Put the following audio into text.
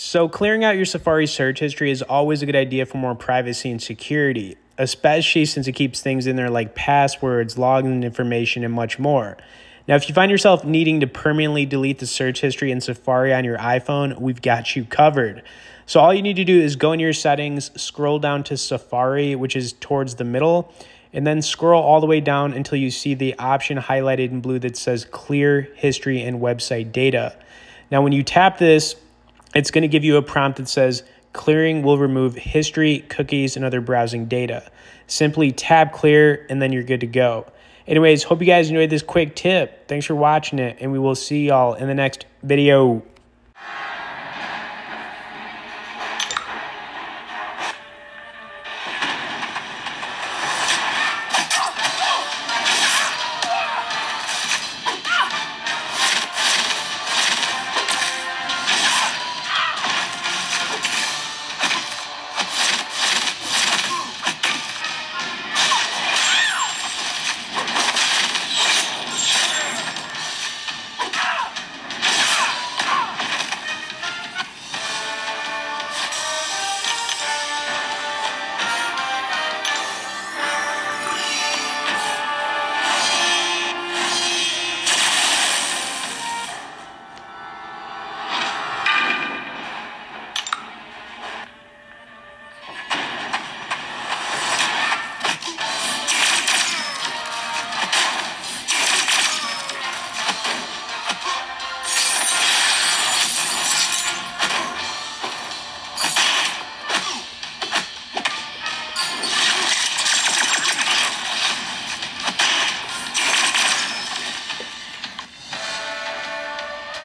So, clearing out your Safari search history is always a good idea for more privacy and security, especially since it keeps things in there like passwords, login information, and much more. Now, if you find yourself needing to permanently delete the search history in Safari on your iPhone, we've got you covered. So, all you need to do is go into your settings, scroll down to Safari, which is towards the middle, and then scroll all the way down until you see the option highlighted in blue that says Clear History and Website Data. Now, when you tap this, it's going to give you a prompt that says clearing will remove history, cookies, and other browsing data. Simply tab clear and then you're good to go. Anyways, hope you guys enjoyed this quick tip. Thanks for watching it, and we will see y'all in the next video.